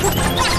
Ha ha ha!